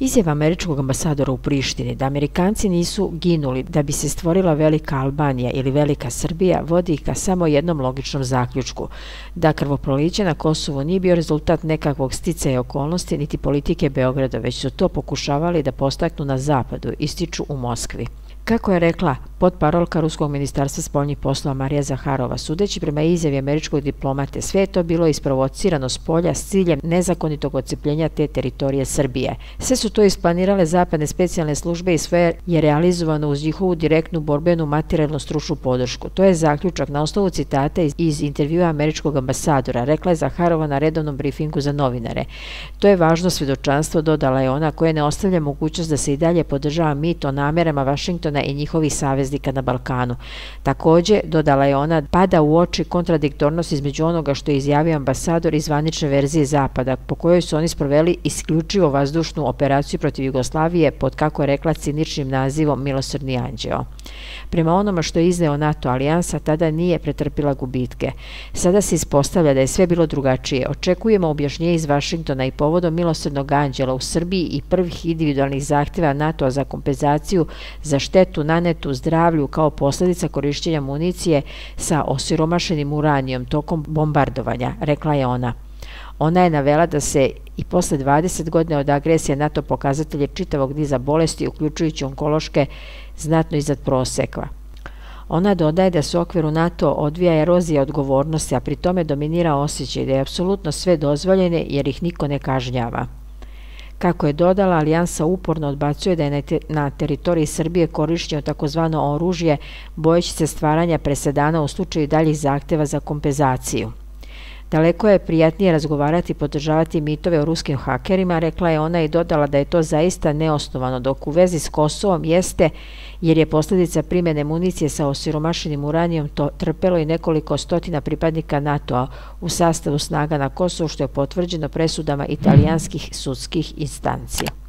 Izjava američkog ambasadora u Prištini da Amerikanci nisu ginuli da bi se stvorila velika Albanija ili velika Srbija vodi ka samo jednom logičnom zaključku, da krvoproliće na Kosovu nije bio rezultat nekakvog sticaja okolnosti niti politike Beograda, već su to pokušavali da postaknu na zapadu, ističu u Moskvi. Kako je rekla potparolka Ruskog ministarstva spoljnih poslova Marija Zaharova, sudeći prema izjavi američkog diplomate, sve je to bilo isprovocirano s polja s ciljem nezakonitog ocipljenja te teritorije Srbije. Sve su to isplanirale zapadne specijalne službe i sve je realizovano uz njihovu direktnu borbenu materijalnu stručnu podršku. To je zaključak na osnovu citata iz intervjua američkog ambasadora, rekla je Zaharova na redovnom briefingu za novinare. To je važno svjedočanstvo, dodala je ona, koje ne ostavlja mogućnost da se i dalje podržava mit o namerama Vašingtona i njihovih saveznika na Balkanu. Također, dodala je ona, pada u oči kontradiktornost između onoga što je izjavio ambasador i zvanične verzije Zapada, po kojoj su oni sproveli isključivo vazdušnu operaciju protiv Jugoslavije pod, kako je rekla, ciničnim nazivom Milosrdni anđeo. Prema onoma što je izneo NATO alijansa, tada nije pretrpila gubitke. Sada se ispostavlja da je sve bilo drugačije. Očekujemo objašnje iz Vašingtona i povodom Milosrdnog anđela u Srbiji i prvih individualnih zahtjeva NATO za kompenzaciju za štetu nanetu zdravlju zdravlju kao posljedica korišćenja municije sa osiromašenim uranijom tokom bombardovanja, rekla je ona. Ona je navela da se i posle 20 godina od agresije NATO pokazatelje čitavog niza bolesti, uključujući onkološke, znatno iznad prosekva. Ona dodaje da se u okviru NATO odvija erozija odgovornosti, a pri tome dominira osjećaj da je apsolutno sve dozvoljene jer ih niko ne kažnjava. Kako je dodala, Alijansa uporno odbacuje da je na teritoriji Srbije korišćeno takozvano oružje bojeći se stvaranja presedana u slučaju daljih zahteva za kompenzaciju. Daleko je prijatnije razgovarati i podržavati mitove o ruskim hakerima, rekla je ona i dodala da je to zaista neosnovano, dok u vezi s Kosovom jeste jer je posljedica primjene municije sa osiromašenim uranijom to trpelo i nekoliko stotina pripadnika NATO-a u sastavu snaga na Kosovu, što je potvrđeno presudama italijanskih sudskih instancija.